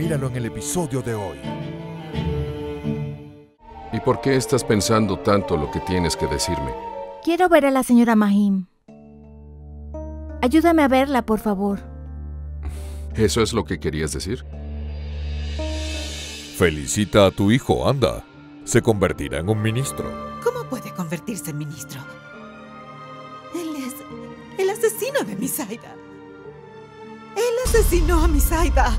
Míralo en el episodio de hoy. ¿Y por qué estás pensando tanto lo que tienes que decirme? Quiero ver a la señora Mahim. Ayúdame a verla, por favor. ¿Eso es lo que querías decir? Felicita a tu hijo, anda. Se convertirá en un ministro. ¿Cómo puede convertirse en ministro? Él es el asesino de Misaida. Él asesinó a Misaida.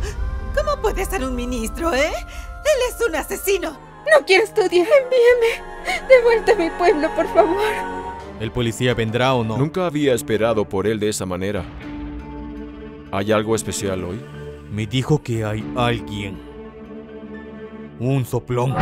¿Cómo puede ser un ministro, eh? Él es un asesino. No quiero estudiar. Envíeme de vuelta a mi pueblo, por favor. ¿El policía vendrá o no? Nunca había esperado por él de esa manera. ¿Hay algo especial hoy? Me dijo que hay alguien. Un soplón.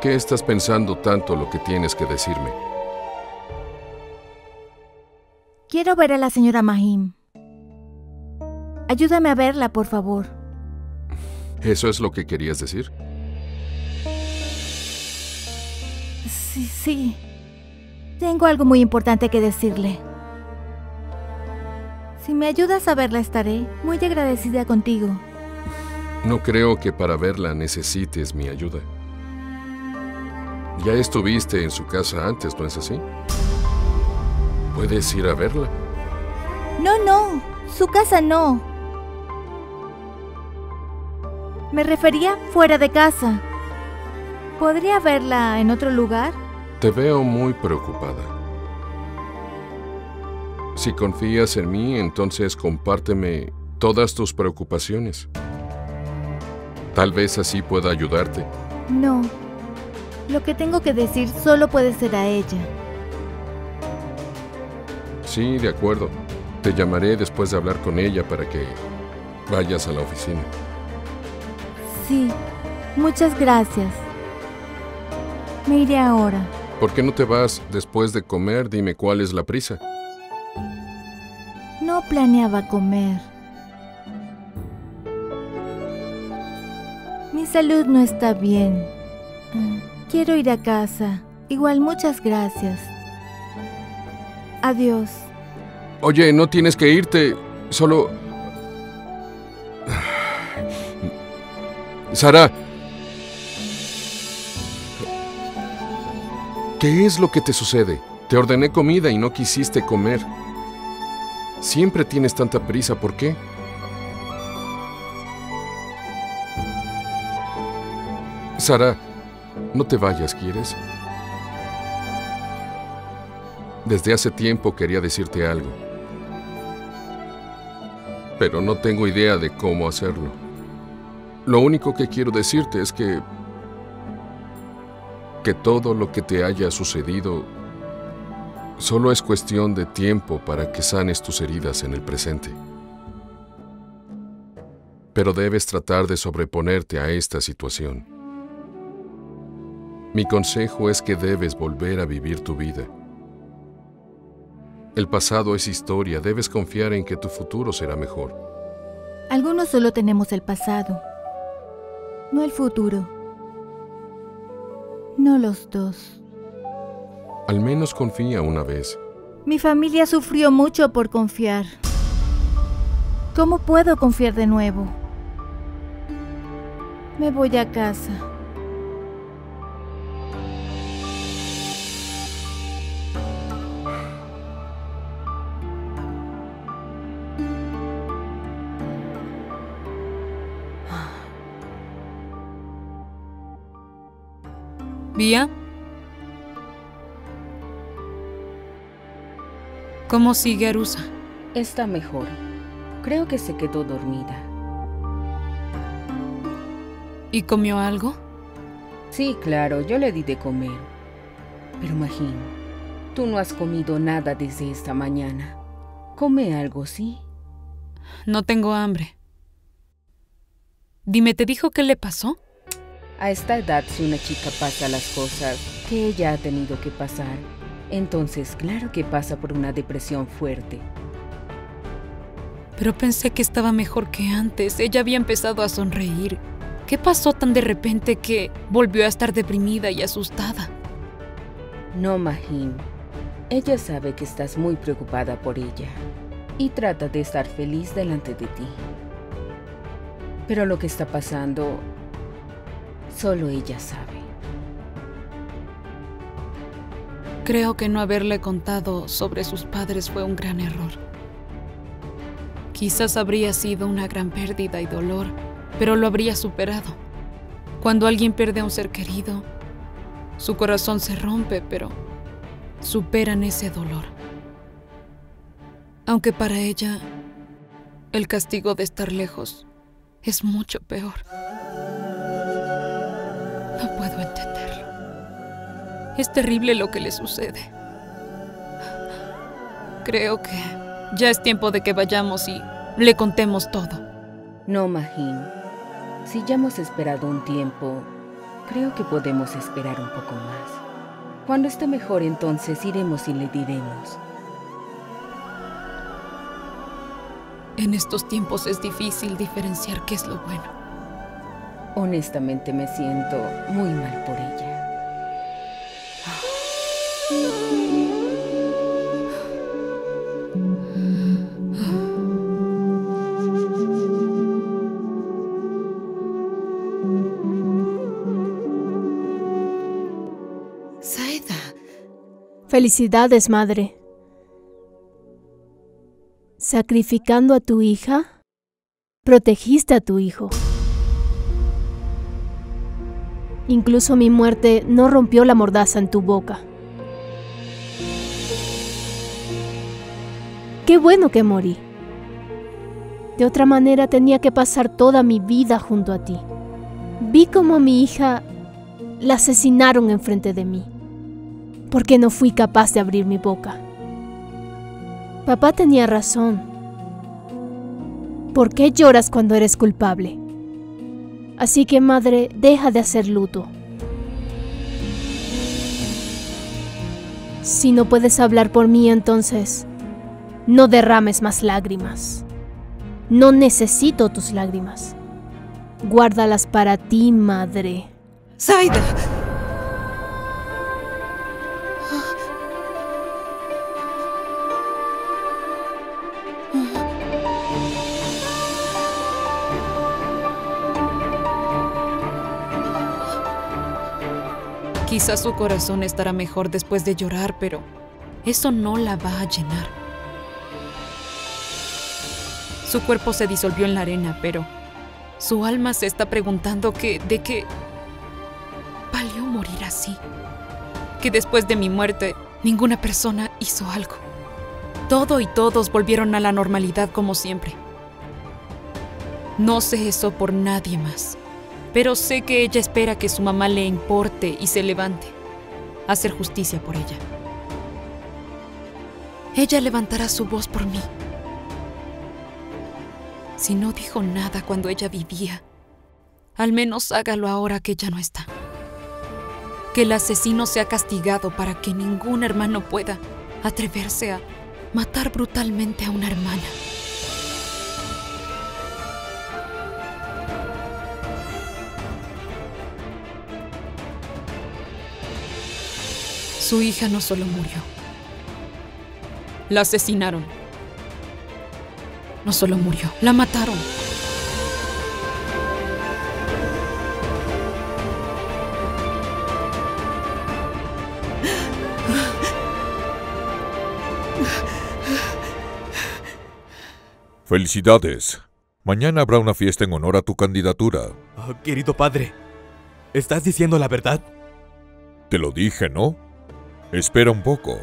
Por qué estás pensando tanto lo que tienes que decirme? Quiero ver a la señora Mahim. Ayúdame a verla, por favor. ¿Eso es lo que querías decir? Sí, sí. Tengo algo muy importante que decirle. Si me ayudas a verla, estaré muy agradecida contigo. No creo que para verla necesites mi ayuda. Ya estuviste en su casa antes, ¿no es así? Puedes ir a verla. No, no. Su casa no. Me refería fuera de casa. ¿Podría verla en otro lugar? Te veo muy preocupada. Si confías en mí, entonces compárteme todas tus preocupaciones. Tal vez así pueda ayudarte. No. Lo que tengo que decir solo puede ser a ella. Sí, de acuerdo. Te llamaré después de hablar con ella para que vayas a la oficina. Sí. Muchas gracias. Me iré ahora. ¿Por qué no te vas después de comer? Dime cuál es la prisa. No planeaba comer. Mi salud no está bien. Quiero ir a casa. Igual muchas gracias. Adiós. Oye, no tienes que irte. Solo... Sara. ¿Qué es lo que te sucede? Te ordené comida y no quisiste comer. Siempre tienes tanta prisa, ¿por qué? Sara, no te vayas, ¿quieres? Desde hace tiempo quería decirte algo, pero no tengo idea de cómo hacerlo. Lo único que quiero decirte es que que todo lo que te haya sucedido solo es cuestión de tiempo para que sanes tus heridas en el presente. Pero debes tratar de sobreponerte a esta situación. Mi consejo es que debes volver a vivir tu vida. El pasado es historia, debes confiar en que tu futuro será mejor. Algunos solo tenemos el pasado, no el futuro. No los dos. Al menos confía una vez. Mi familia sufrió mucho por confiar. ¿Cómo puedo confiar de nuevo? Me voy a casa. ¿Vía? ¿Cómo sigue Arusa? Está mejor. Creo que se quedó dormida. ¿Y comió algo? Sí, claro, yo le di de comer. Pero Magín, tú no has comido nada desde esta mañana. Come algo, ¿sí? No tengo hambre. Dime, ¿te dijo qué le pasó? A esta edad, si una chica pasa las cosas que ella ha tenido que pasar, entonces claro que pasa por una depresión fuerte. Pero pensé que estaba mejor que antes. Ella había empezado a sonreír. ¿Qué pasó tan de repente que volvió a estar deprimida y asustada? No, Mahim. Ella sabe que estás muy preocupada por ella y trata de estar feliz delante de ti. Pero lo que está pasando, solo ella sabe. Creo que no haberle contado sobre sus padres fue un gran error. Quizás habría sido una gran pérdida y dolor, pero lo habría superado. Cuando alguien pierde a un ser querido, su corazón se rompe, pero superan ese dolor. Aunque para ella, el castigo de estar lejos es mucho peor. No puedo entenderlo. Es terrible lo que le sucede. Creo que ya es tiempo de que vayamos y le contemos todo. No, Mahim. Si ya hemos esperado un tiempo, creo que podemos esperar un poco más. Cuando esté mejor, entonces iremos y le diremos. En estos tiempos es difícil diferenciar qué es lo bueno. Honestamente me siento muy mal por ella. Saida, Felicidades, madre. Sacrificando a tu hija, protegiste a tu hijo. Incluso mi muerte no rompió la mordaza en tu boca. Qué bueno que morí. De otra manera tenía que pasar toda mi vida junto a ti. Vi como a mi hija la asesinaron enfrente de mí, porque no fui capaz de abrir mi boca. Papá tenía razón. ¿Por qué lloras cuando eres culpable? Así que, madre, deja de hacer luto. Si no puedes hablar por mí, entonces no derrames más lágrimas. No necesito tus lágrimas. Guárdalas para ti, madre. Saida. Quizás su corazón estará mejor después de llorar, pero eso no la va a llenar. Su cuerpo se disolvió en la arena, pero su alma se está preguntando que de qué valió morir así. Que después de mi muerte ninguna persona hizo algo. Todo y todos volvieron a la normalidad como siempre. No sé eso por nadie más, pero sé que ella espera que su mamá le importe y se levante hacer justicia por ella. Ella levantará su voz por mí. Si no dijo nada cuando ella vivía, al menos hágalo ahora que ella no está. Que el asesino sea castigado para que ningún hermano pueda atreverse a matar brutalmente a una hermana. Su hija no solo murió, la asesinaron. No solo murió, la mataron. Felicidades. Mañana habrá una fiesta en honor a tu candidatura. Ah, querido padre, ¿estás diciendo la verdad? Te lo dije, ¿no? Espera un poco.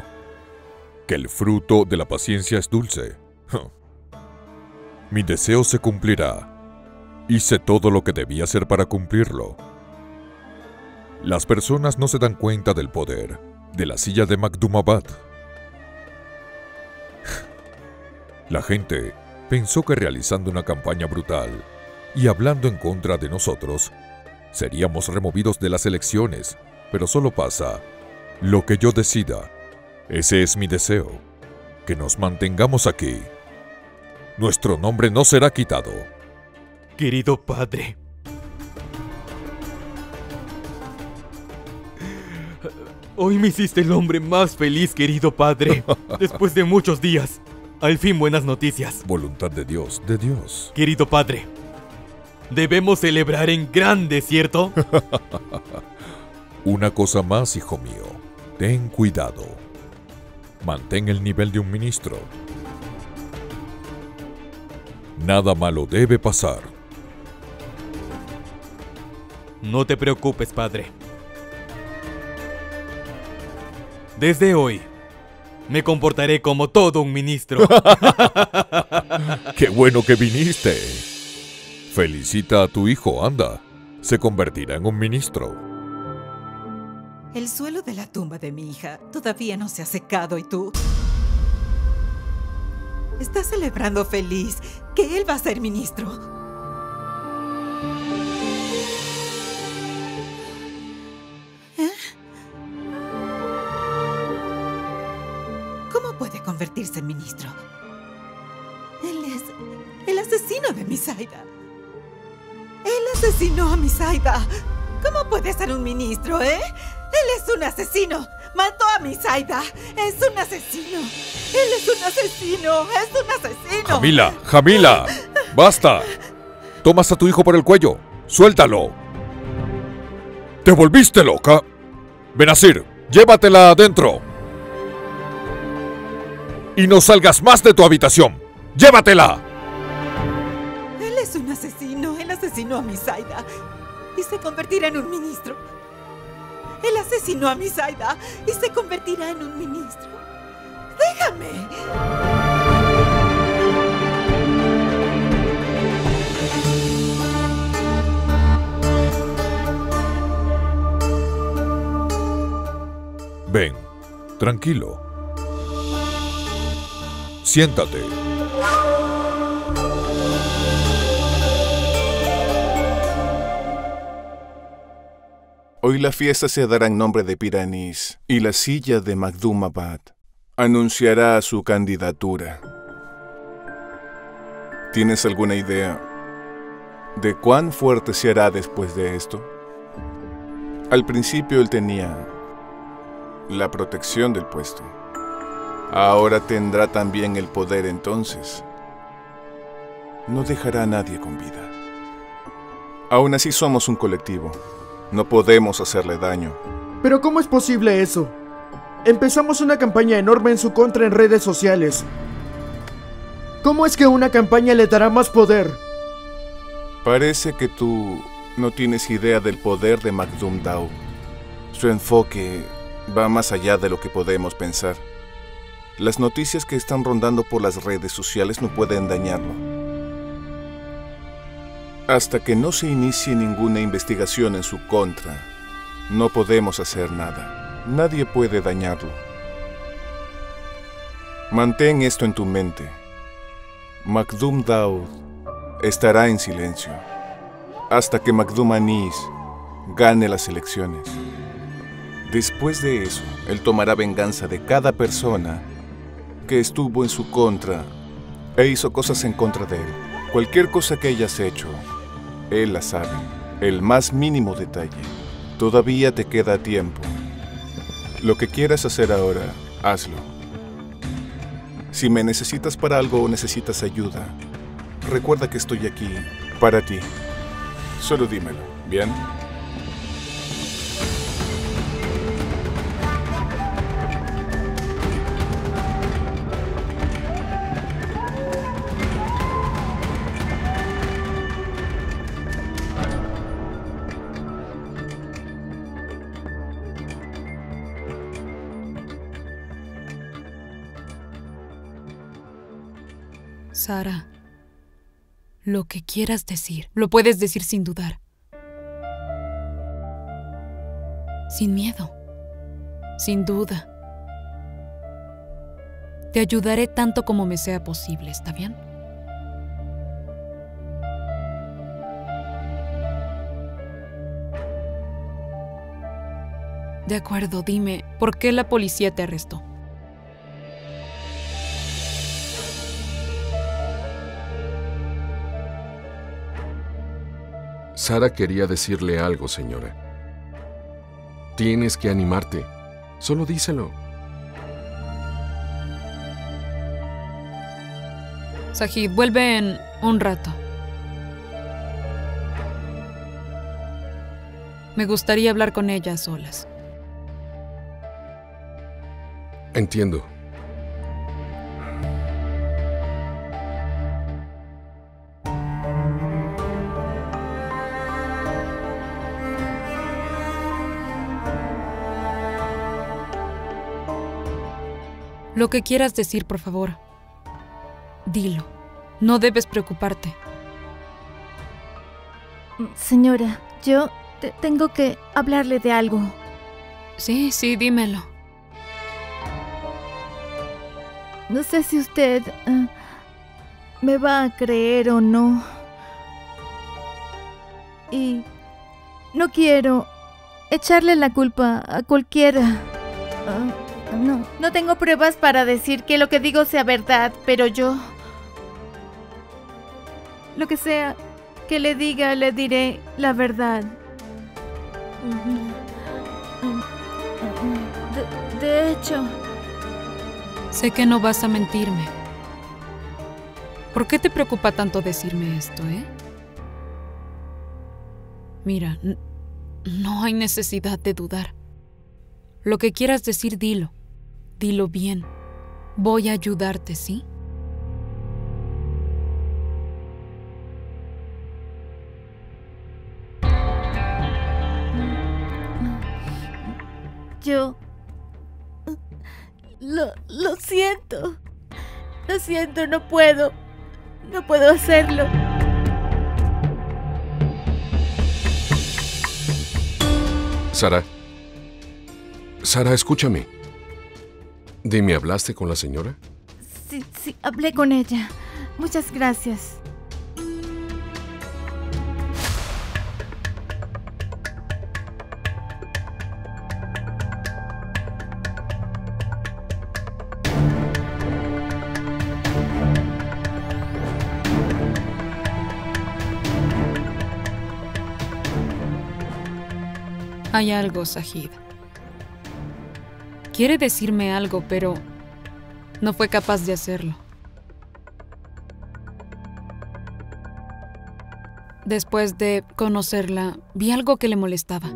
Que el fruto de la paciencia es dulce. Mi deseo se cumplirá. Hice todo lo que debía hacer para cumplirlo. Las personas no se dan cuenta del poder de la silla de Magdumabad. La gente pensó que realizando una campaña brutal y hablando en contra de nosotros, seríamos removidos de las elecciones, pero solo pasa lo que yo decida. Ese es mi deseo, que nos mantengamos aquí. Nuestro nombre no será quitado. Querido padre. Hoy me hiciste el hombre más feliz, querido padre. Después de muchos días. Al fin buenas noticias. Voluntad de Dios, de Dios. Querido padre. Debemos celebrar en grande, ¿cierto? Una cosa más, hijo mío. Ten cuidado. Mantén el nivel de un ministro. Nada malo debe pasar. No te preocupes, padre. Desde hoy, me comportaré como todo un ministro. ¡Qué bueno que viniste! Felicita a tu hijo, anda. Se convertirá en un ministro. El suelo de la tumba de mi hija todavía no se ha secado y tú... Estás celebrando feliz que él va a ser ministro. ¿Eh? ¿Cómo puede convertirse en ministro? Él es el asesino de Misaida. Él asesinó a Misaida. ¿Cómo puede ser un ministro, eh? Él es un asesino. Mató a Misaida. Es un asesino. Él es un asesino. Es un asesino. Jamila, Jamila. Basta. Tomas a tu hijo por el cuello. Suéltalo. ¿Te volviste loca? Benazir, llévatela adentro. Y no salgas más de tu habitación. ¡Llévatela! Él es un asesino. Él asesinó a Misaida. Y se convertirá en un ministro. Él asesinó a Misaida y se convertirá en un ministro. ¡Déjame! Ven, tranquilo. Siéntate. Hoy la fiesta se dará en nombre de Piranis y la silla de Magdumabad anunciará su candidatura. ¿Tienes alguna idea de cuán fuerte se hará después de esto? Al principio él tenía la protección del puesto. Ahora tendrá también el poder entonces. No dejará a nadie con vida. Aún así somos un colectivo. No podemos hacerle daño. Pero ¿cómo es posible eso? Empezamos una campaña enorme en su contra en redes sociales. ¿Cómo es que una campaña le dará más poder? Parece que tú no tienes idea del poder de Magdum Dao. Su enfoque va más allá de lo que podemos pensar. Las noticias que están rondando por las redes sociales no pueden dañarlo. Hasta que no se inicie ninguna investigación en su contra, no podemos hacer nada. Nadie puede dañarlo. Mantén esto en tu mente. Magdum Daud estará en silencio hasta que Magdum Anis gane las elecciones. Después de eso, él tomará venganza de cada persona que estuvo en su contra e hizo cosas en contra de él. Cualquier cosa que hayas hecho, él la sabe. El más mínimo detalle. Todavía te queda tiempo. Lo que quieras hacer ahora, hazlo. Si me necesitas para algo o necesitas ayuda, recuerda que estoy aquí para ti. Solo dímelo, ¿bien? Sara, Lo que quieras decir, lo puedes decir sin dudar. Sin miedo. Sin duda. Te ayudaré tanto como me sea posible, ¿está bien? De acuerdo, dime, ¿por qué la policía te arrestó? Sara quería decirle algo, señora. Tienes que animarte. Solo díselo. Sajid, vuelve en un rato. Me gustaría hablar con ella a solas. Entiendo. Lo que quieras decir, por favor. Dilo. No debes preocuparte. Señora, yo te- tengo que hablarle de algo. Sí, sí, dímelo. No sé si usted eh, me va a creer o no. Y no quiero echarle la culpa a cualquiera. Ah, no, no tengo pruebas para decir que lo que digo sea verdad, pero yo... Lo que sea que le diga, le diré la verdad. De, de hecho... Sé que no vas a mentirme. ¿Por qué te preocupa tanto decirme esto, eh? Mira, no hay necesidad de dudar. Lo que quieras decir, dilo. Dilo bien. Voy a ayudarte, ¿sí? Yo... Lo, lo siento. Lo siento, no puedo. No puedo hacerlo. Sara. Sara, escúchame. Dime, ¿hablaste con la señora? Sí, sí, hablé con ella. Muchas gracias. Hay algo, Sajid. Quiere decirme algo, pero no fue capaz de hacerlo. Después de conocerla, vi algo que le molestaba.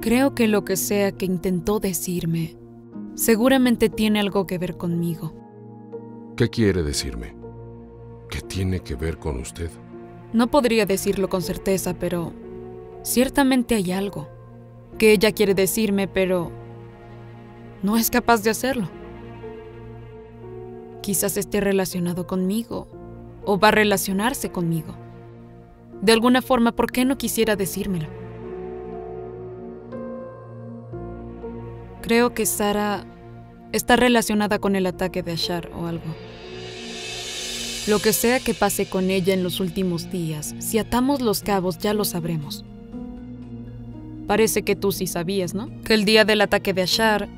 Creo que lo que sea que intentó decirme, seguramente tiene algo que ver conmigo. ¿Qué quiere decirme? ¿Qué tiene que ver con usted? No podría decirlo con certeza, pero ciertamente hay algo que ella quiere decirme, pero no es capaz de hacerlo. Quizás esté relacionado conmigo o va a relacionarse conmigo. De alguna forma, ¿por qué no quisiera decírmelo? Creo que Sara está relacionada con el ataque de Ashar o algo. Lo que sea que pase con ella en los últimos días, si atamos los cabos ya lo sabremos. Parece que tú sí sabías, ¿no? Que el día del ataque de Ashar,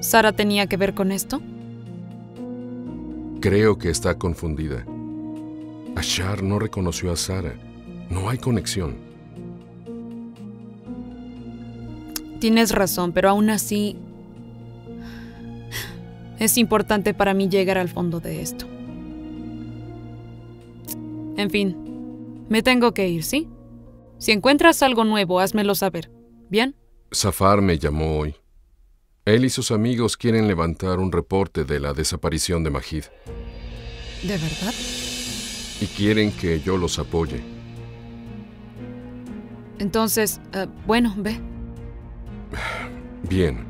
Sara tenía que ver con esto. Creo que está confundida. Ashar no reconoció a Sara. No hay conexión. Tienes razón, pero aún así es importante para mí llegar al fondo de esto. En fin, me tengo que ir, ¿sí? Si encuentras algo nuevo, házmelo saber. ¿Bien? Zafar me llamó hoy. Él y sus amigos quieren levantar un reporte de la desaparición de Majid ¿De verdad? y quieren que yo los apoye. Entonces, eh, bueno, ve. Bien.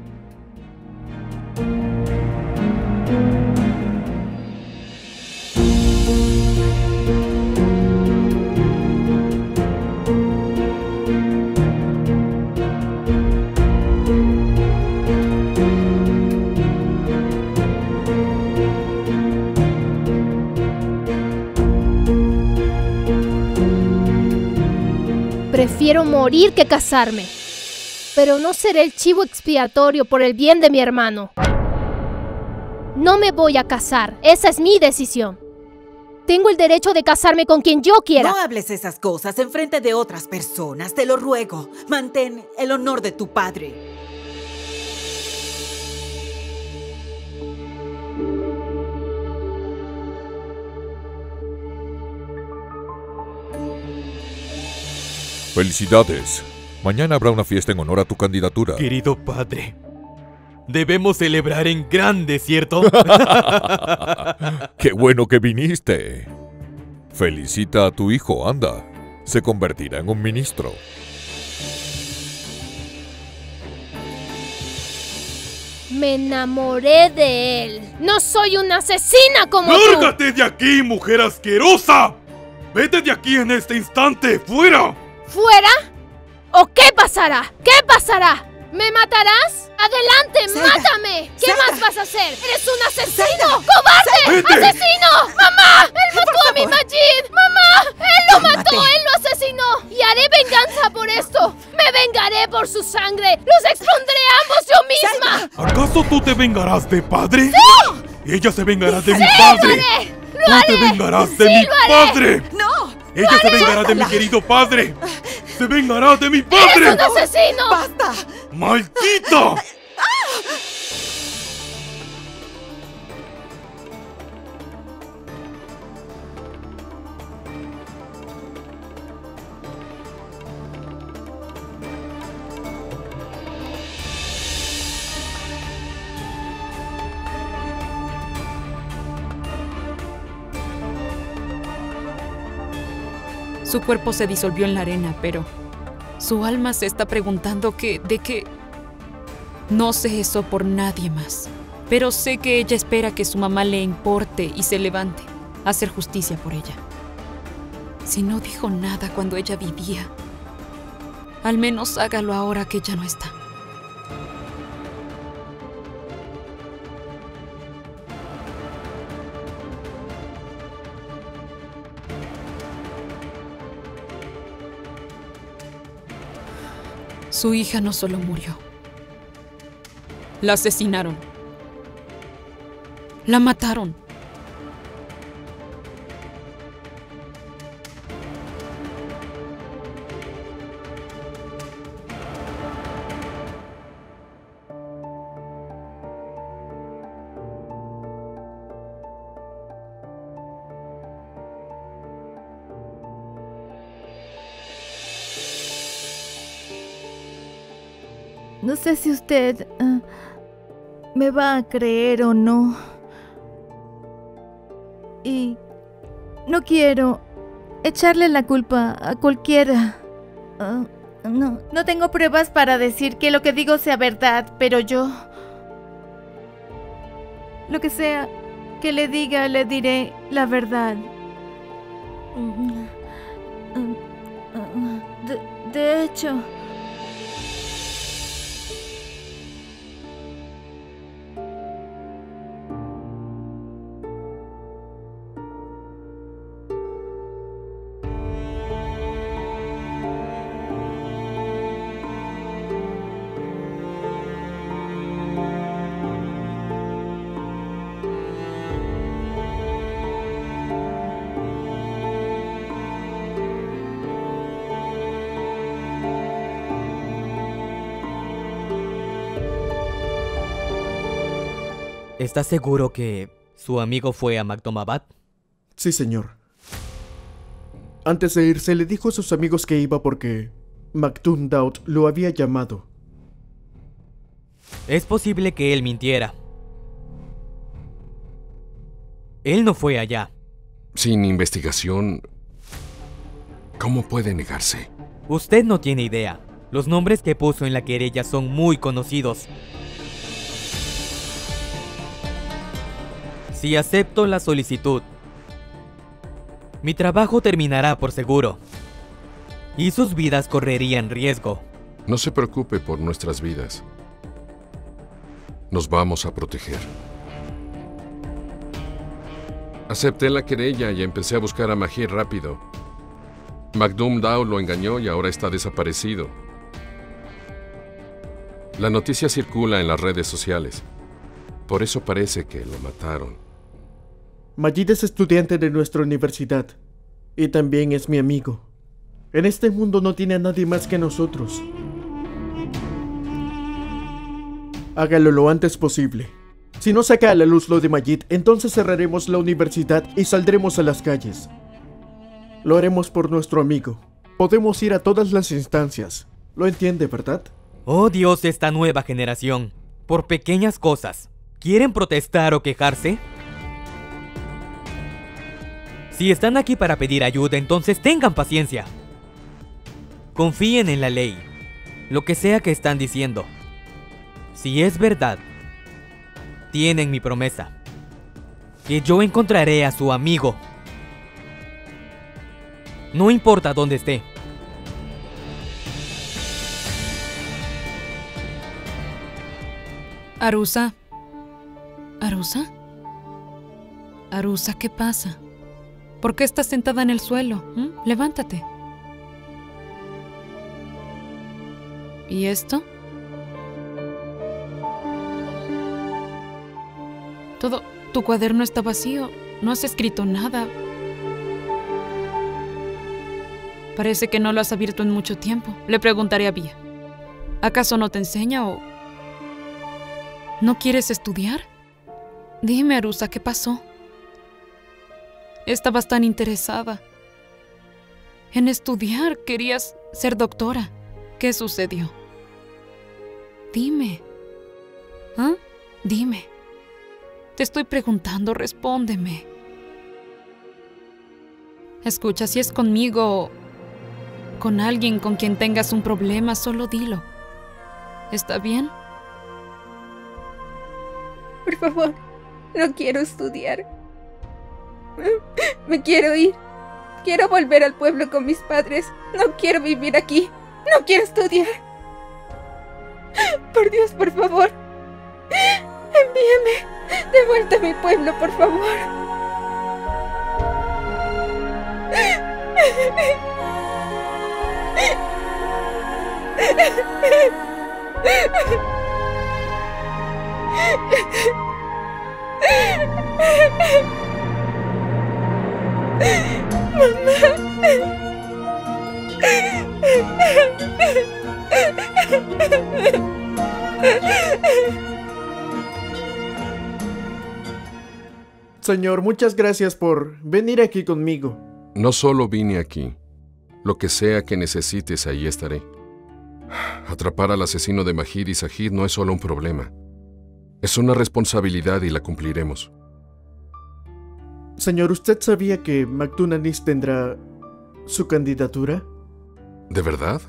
Morir que casarme. Pero no seré el chivo expiatorio por el bien de mi hermano. No me voy a casar. Esa es mi decisión. Tengo el derecho de casarme con quien yo quiera. No hables esas cosas en frente de otras personas, te lo ruego. Mantén el honor de tu padre. Felicidades. Mañana habrá una fiesta en honor a tu candidatura. Querido padre, debemos celebrar en grande, ¿cierto? Qué bueno que viniste. Felicita a tu hijo, anda. Se convertirá en un ministro. Me enamoré de él. No soy una asesina como tú. ¡Lárgate de aquí, mujer asquerosa! ¡Vete de aquí en este instante! ¡Fuera! ¿Fuera? ¿O qué pasará? ¿Qué pasará? ¿Me matarás? ¡Adelante, mátame! ¿Qué más vas a hacer? ¡Eres un asesino! ¡Cobarde! ¡Vete! ¡Asesino! ¡Mamá! ¡Él mató a mi Majid! ¡Mamá! ¡Él lo mató! ¡Él lo asesinó! ¡Y haré venganza por esto! ¡Me vengaré por su sangre! ¡Los expondré a ambos yo misma! ¿Acaso tú te vengarás de padre? ¡Sí! Ella se vengará de ¡Sí, mi lo padre. haré! ¡Lo Tú te haré! vengarás de ¡Sí, mi lo haré! padre. ¡No! Ella se vengará de mi querido padre. Se vengará de mi ¡Eres padre. un asesino! ¡Basta! ¡Maldita! Su cuerpo se disolvió en la arena, pero su alma se está preguntando que, de qué. No sé eso por nadie más, pero sé que ella espera que su mamá le importe y se levante a hacer justicia por ella. Si no dijo nada cuando ella vivía, al menos hágalo ahora que ya no está. Su hija no solo murió. La asesinaron. La mataron. No sé si usted ah, me va a creer o no. Y no quiero echarle la culpa a cualquiera. Ah, no, no tengo pruebas para decir que lo que digo sea verdad, pero yo... Lo que sea que le diga, le diré la verdad. De, de hecho... ¿Estás seguro que su amigo fue a Magdomabad? Sí, señor. Antes de irse le dijo a sus amigos que iba porque Daud lo había llamado. Es posible que él mintiera. Él no fue allá. Sin investigación, ¿cómo puede negarse? Usted no tiene idea. Los nombres que puso en la querella son muy conocidos. Si acepto la solicitud, mi trabajo terminará por seguro. Y sus vidas correrían riesgo. No se preocupe por nuestras vidas. Nos vamos a proteger. Acepté la querella y empecé a buscar a Mahir rápido. Macdum Dao lo engañó y ahora está desaparecido. La noticia circula en las redes sociales. Por eso parece que lo mataron. Majid es estudiante de nuestra universidad y también es mi amigo. En este mundo no tiene a nadie más que nosotros. Hágalo lo antes posible. Si no saca a la luz lo de Majid, entonces cerraremos la universidad y saldremos a las calles. Lo haremos por nuestro amigo. Podemos ir a todas las instancias. Lo entiende, ¿verdad? Oh Dios, esta nueva generación. Por pequeñas cosas. ¿Quieren protestar o quejarse? Si están aquí para pedir ayuda, entonces tengan paciencia. Confíen en la ley. Lo que sea que están diciendo. Si es verdad, tienen mi promesa. Que yo encontraré a su amigo. No importa dónde esté. Arusa. ¿Arusa? Arusa, ¿qué pasa? ¿Por qué estás sentada en el suelo? ¿Mm? Levántate. ¿Y esto? Todo, tu cuaderno está vacío. No has escrito nada. Parece que no lo has abierto en mucho tiempo. Le preguntaré a Vía. ¿Acaso no te enseña o... ¿No quieres estudiar? Dime, Arusa, ¿qué pasó? Estabas tan interesada en estudiar. Querías ser doctora. ¿Qué sucedió? Dime. ¿Ah? Dime. Te estoy preguntando, respóndeme. Escucha, si es conmigo o con alguien con quien tengas un problema, solo dilo. ¿Está bien? Por favor, no quiero estudiar. Me quiero ir. Quiero volver al pueblo con mis padres. No quiero vivir aquí. No quiero estudiar. Por Dios, por favor. Envíame de vuelta a mi pueblo, por favor. Señor, muchas gracias por venir aquí conmigo. No solo vine aquí. Lo que sea que necesites, ahí estaré. Atrapar al asesino de Mahid y Sahid no es solo un problema. Es una responsabilidad y la cumpliremos. Señor, ¿usted sabía que McDunanis tendrá su candidatura? ¿De verdad?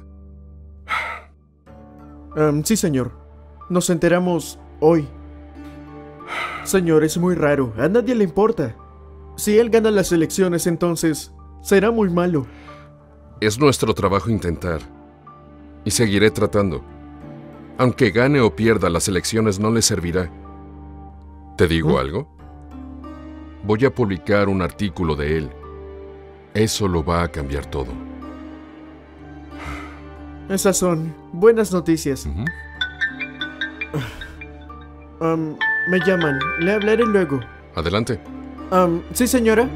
Um, sí, señor. Nos enteramos hoy. Señor, es muy raro. A nadie le importa. Si él gana las elecciones, entonces será muy malo. Es nuestro trabajo intentar. Y seguiré tratando. Aunque gane o pierda las elecciones, no le servirá. ¿Te digo algo? Voy a publicar un artículo de él. Eso lo va a cambiar todo. Esas son buenas noticias. Um, me llaman. Le hablaré luego. Adelante. Um, sí, señora.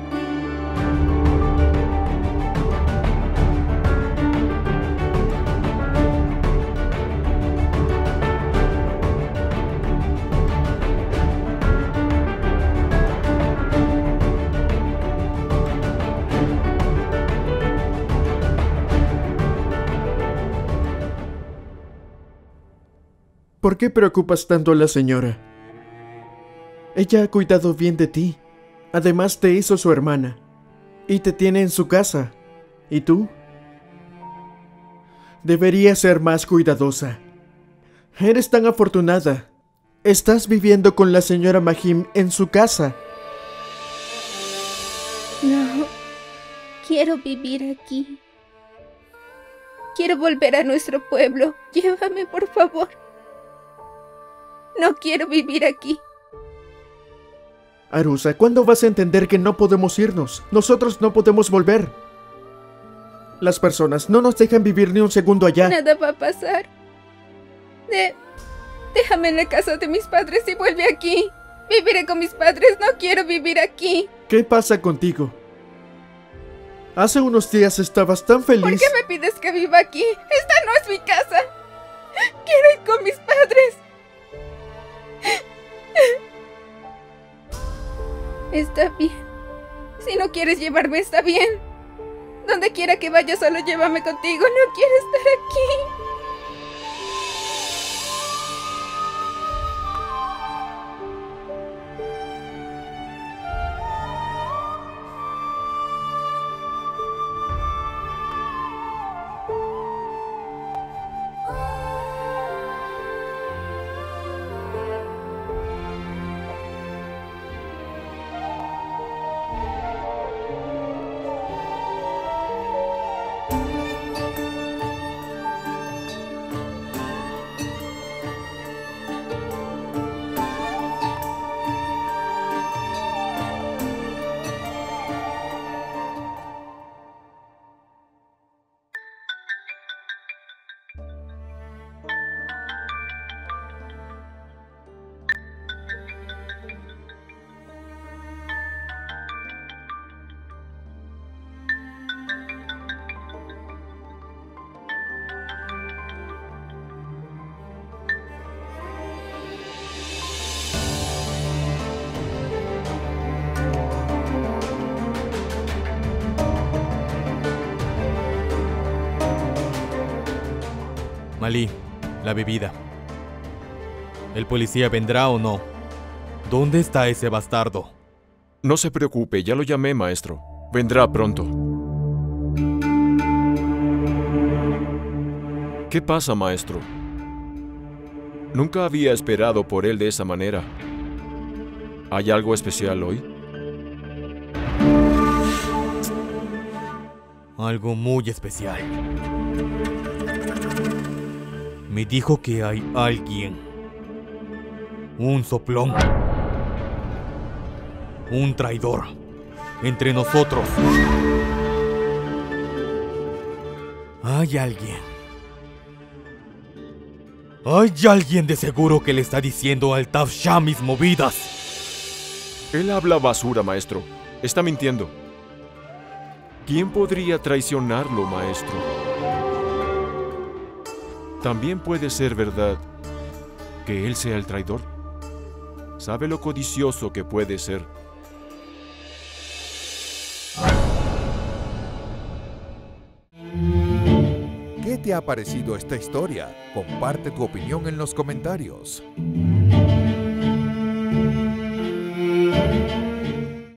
¿Por qué preocupas tanto a la señora? Ella ha cuidado bien de ti. Además te hizo su hermana. Y te tiene en su casa. ¿Y tú? Deberías ser más cuidadosa. Eres tan afortunada. Estás viviendo con la señora Mahim en su casa. No. Quiero vivir aquí. Quiero volver a nuestro pueblo. Llévame, por favor. No quiero vivir aquí. Arusa, ¿cuándo vas a entender que no podemos irnos? Nosotros no podemos volver. Las personas no nos dejan vivir ni un segundo allá. Nada va a pasar. De... Déjame en la casa de mis padres y vuelve aquí. Viviré con mis padres, no quiero vivir aquí. ¿Qué pasa contigo? Hace unos días estabas tan feliz. ¿Por qué me pides que viva aquí? Esta no es mi casa. Quiero ir con mis padres. Está bien. Si no quieres llevarme, está bien. Donde quiera que vaya, solo llévame contigo. No quiero estar aquí. La bebida. ¿El policía vendrá o no? ¿Dónde está ese bastardo? No se preocupe, ya lo llamé, maestro. Vendrá pronto. ¿Qué pasa, maestro? Nunca había esperado por él de esa manera. ¿Hay algo especial hoy? Algo muy especial. Me dijo que hay alguien. Un soplón. Un traidor. Entre nosotros. Hay alguien. Hay alguien de seguro que le está diciendo al Tafsha mis movidas. Él habla basura, maestro. Está mintiendo. ¿Quién podría traicionarlo, maestro? También puede ser verdad que él sea el traidor. ¿Sabe lo codicioso que puede ser? ¿Qué te ha parecido esta historia? Comparte tu opinión en los comentarios.